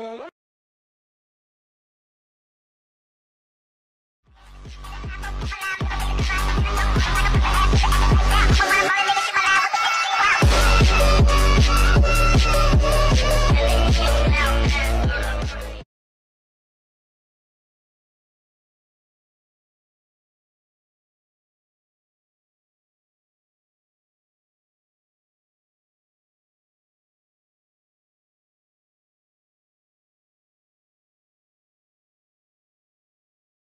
Hello.